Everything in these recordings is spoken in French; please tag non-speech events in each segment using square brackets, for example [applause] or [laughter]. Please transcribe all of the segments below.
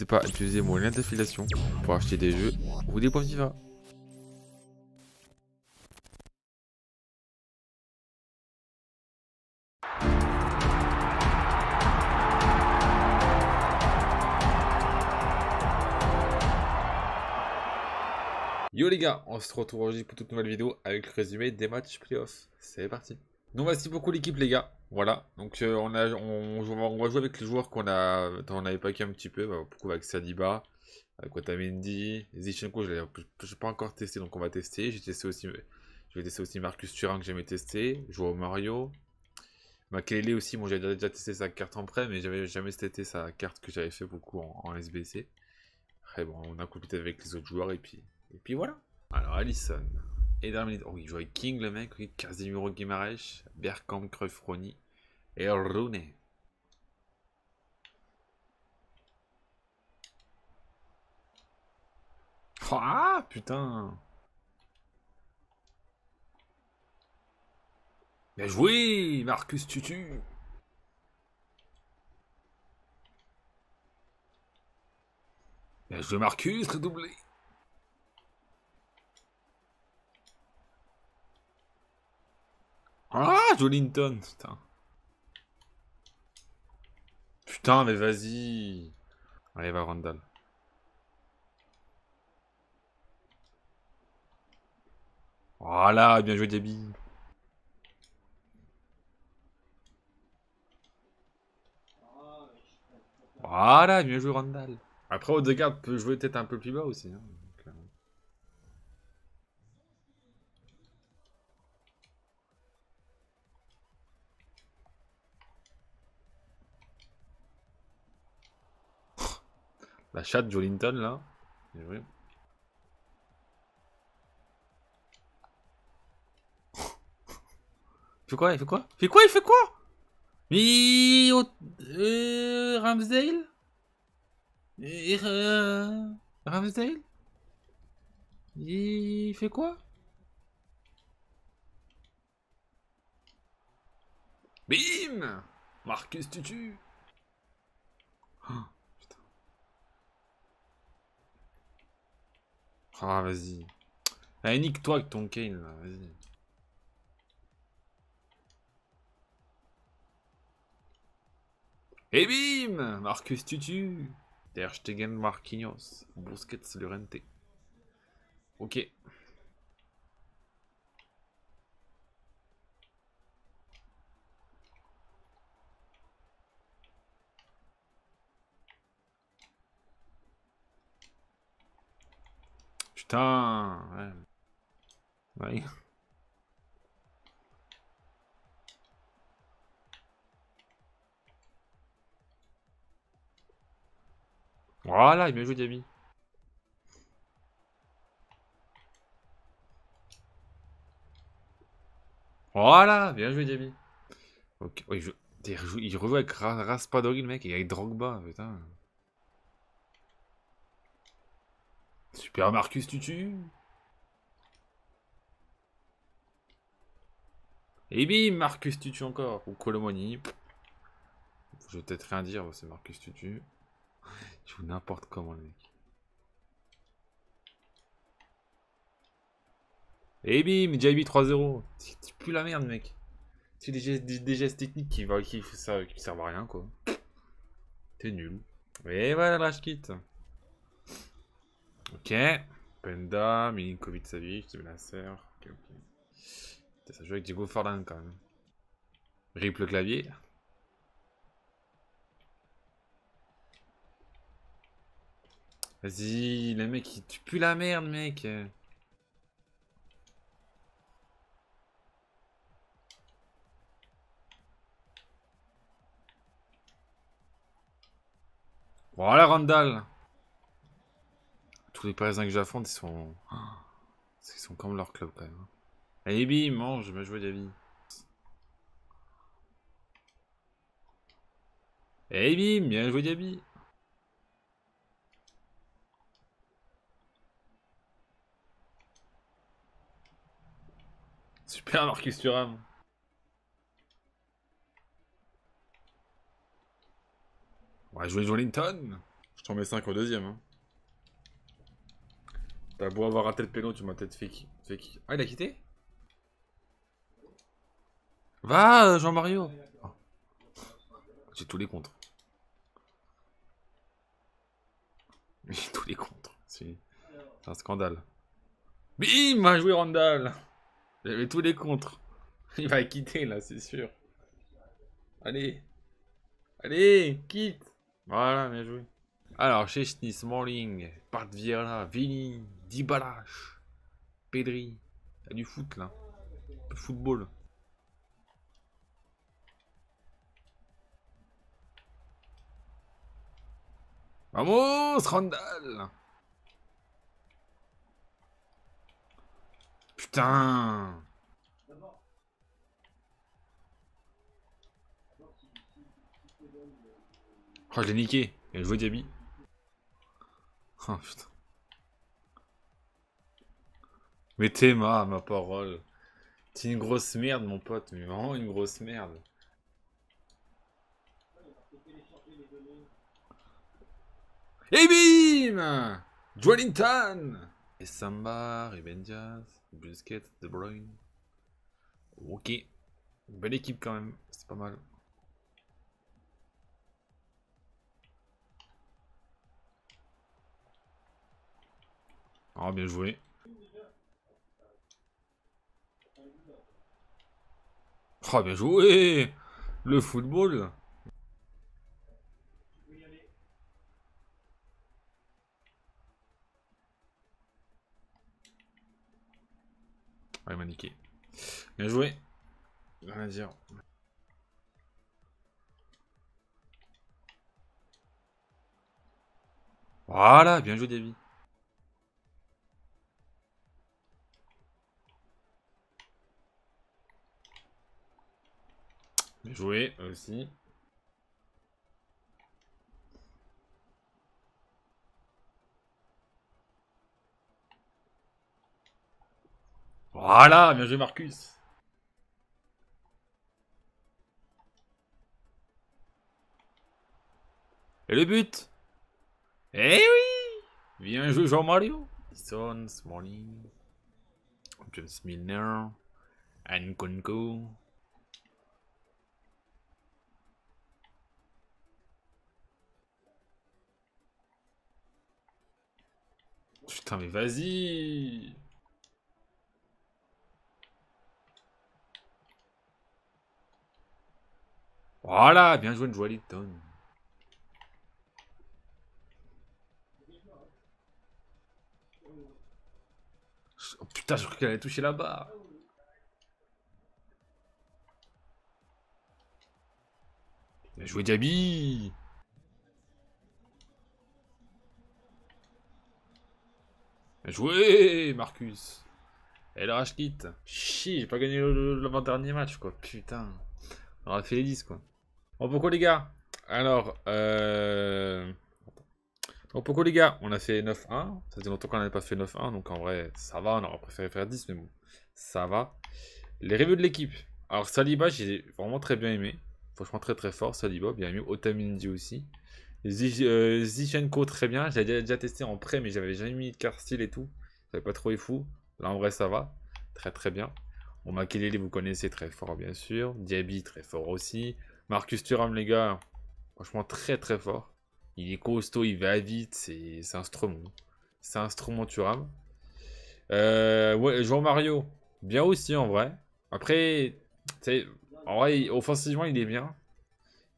n'hésitez pas à utiliser mon lien d'affiliation pour acheter des jeux ou des points FIFA. Yo les gars, on se retrouve aujourd'hui pour toute nouvelle vidéo avec le résumé des matchs playoffs. C'est parti. Donc voici beaucoup l'équipe les gars. Voilà, donc euh, on, a, on, va jouer avec les joueurs qu'on a, on avait pas un petit peu, bah, beaucoup avec Sadiba, avec Otamendi, Zichenko, je n'ai pas encore testé, donc on va tester. J'ai testé aussi, je vais tester aussi Marcus Thuram que j'aimais tester, au Mario. Makelele aussi, moi j'avais déjà testé sa carte en prêt, mais j'avais jamais testé sa carte que j'avais fait beaucoup en, SBC. Après bon, on a complété avec les autres joueurs et puis et puis voilà. Alors, Allison. Edermilitz. Oh, il joue avec King, le mec. Oui. Casemiro Guimaraes. Bergkamp, Cruyff, Et Rooney. Ah, putain. Bien joué, Marcus Tutu. Bien joué, Marcus, redoublé. Ah, Jolinton, putain. Putain, mais vas-y. Allez, va, Randall. Voilà, bien joué, Debbie. Voilà, bien joué, Randall. Après, Odegaard peut jouer peut-être un peu plus bas aussi. Hein. La chatte Jolinton là. Il fait quoi? Il fait quoi? Il fait quoi? Il fait quoi? Euh, Ramsdale? Euh, Ramsdale? Il fait quoi? Bim! Marcus Tutu Ah, vas-y. Allez, nique-toi avec ton Kane, là, vas-y. Et bim Marcus Tutu Der Stegen Marquinhos. Busquets Lorente. Ok. Putain ouais. Voilà, bien joué Diaby. Voilà, bien joué Diaby. Ok, il, joue... il rejoue avec Raspadori le mec et avec Drogba, putain. Super Marcus Tutu. Et bim, Marcus Tutu encore. Ou Colomoni. Je vais peut-être rien dire, c'est Marcus Tutu. Je joue n'importe comment le mec. Et bim, JB 3-0. C'est plus la merde mec. C'est des, gestes techniques qui, servent à rien quoi. T'es nul. Et voilà le rush kit. Ok. Penda, Milinkovic Savic, Benacer. Ok, ok. Ça joue avec Diego Forlan quand même. Rip le clavier. Vas-y, le mec, il tue plus la merde, mec. Voilà, Randall. Tous les Parisiens que j'affronte, ils sont... Ils sont comme leur club, quand même. Allez, bim, mange, me jouer David. Eh bim, bien joué Diaby. Super Marcus Thuram. On va jouer Jolinton. Je J'en mets 5 au deuxième. Hein. T'as beau avoir raté le péno, tu m'as peut-être fait qui, fait Ah, il a quitté? Va, Jean-Mario ah. J'ai tous les contres. [laughs] J'ai tous les contres. C'est un scandale. Bim a joué Randall J'avais tous les contres. [laughs] Il va quitter là, c'est sûr. Allez. Allez, quitte. Voilà, bien joué. Alors, Chesney, Smalling, Part Vieira, Vini, Dibalash, Pedri. Il y a du foot là. Le football. Vamos, Randall Putain Oh, je l'ai niqué. Bien joué, Diaby. Oh, putain. Mais t'es ma, parole. T'es une grosse merde, mon pote. Mais vraiment une grosse merde. Et bim Joelinton Et Samba, Ruben Diaz, Busquets, De Bruyne. Ok. Belle équipe quand même, c'est pas mal. Ah, bien joué. Ah, bien joué Le football Ah, il m'a niqué. Bien joué. Rien à dire. Voilà, bien joué David. Joué aussi. Voilà, bien joué Marcus. Et le but? Eh oui Bien joué Jean-Mario. Son, Smalling, James Milner, Nkunku. Putain mais vas-y Voilà, bien joué, Joaliton. Oh putain, je crois qu'elle allait toucher la barre. Bien joué, Diaby. Joué, Marcus. Et le rage kit. Chi, j'ai pas gagné l'avant-dernier match, quoi. Putain. On a fait les 10, quoi. Bon, pourquoi les gars? Alors, euh... Bon, pourquoi les gars? On a fait 9-1. Ça fait longtemps qu'on n'avait pas fait 9-1, donc en vrai, ça va. On aurait préféré faire 10, mais bon, ça va. Les reviews de l'équipe. Alors, Saliba, j'ai vraiment très bien aimé. Franchement, très très fort, Saliba. Bien aimé. Otamendi aussi. Euh, Zichenko, très bien. J'avais déjà testé en prêt, mais j'avais jamais mis de carte style et tout. J'avais pas trop fou. Là, en vrai, ça va. Très très bien. Bon, Makelele, vous connaissez très fort, bien sûr. Diaby, très fort aussi. Marcus Thuram, les gars, franchement très très fort. Il est costaud, il va vite, c'est instrument. C'est instrument Thuram. Euh, ouais, Jean Mario, bien aussi en vrai. Après, en vrai, offensivement, il est bien.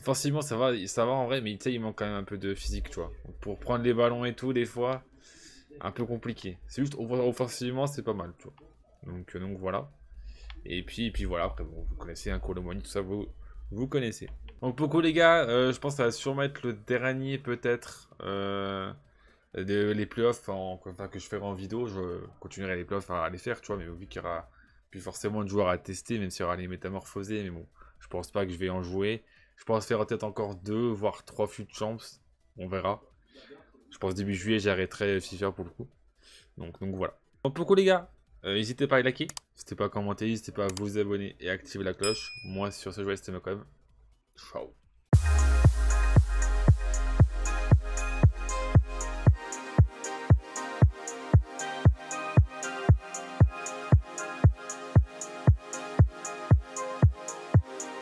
Offensivement, ça va, ça va en vrai, mais il manque quand même un peu de physique, tu vois. Pour prendre les ballons et tout, des fois, un peu compliqué. C'est juste, offensivement, c'est pas mal, tu vois. Donc, donc voilà. Et puis, et puis voilà, après, bon, vous connaissez un hein, tout ça, vous, vous connaissez. Donc beaucoup les gars, euh, je pense que ça va sûrement être le dernier peut-être euh, les playoffs enfin, que je ferai en vidéo. Je continuerai les playoffs à, les faire, tu vois, mais vu qu'il y aura plus forcément de joueurs à tester, même s'il y aura les métamorphosés, mais bon, je pense pas que je vais en jouer. Je pense faire peut-être encore deux, voire trois fut champs, on verra. Je pense début juillet j'arrêterai FIFA pour le coup. Donc, donc voilà. Donc beaucoup les gars, euh, n'hésitez pas à liker, n'hésitez pas à commenter, n'hésitez pas à vous abonner et activer la cloche. Moi sur ce jeu, c'était même. Ciao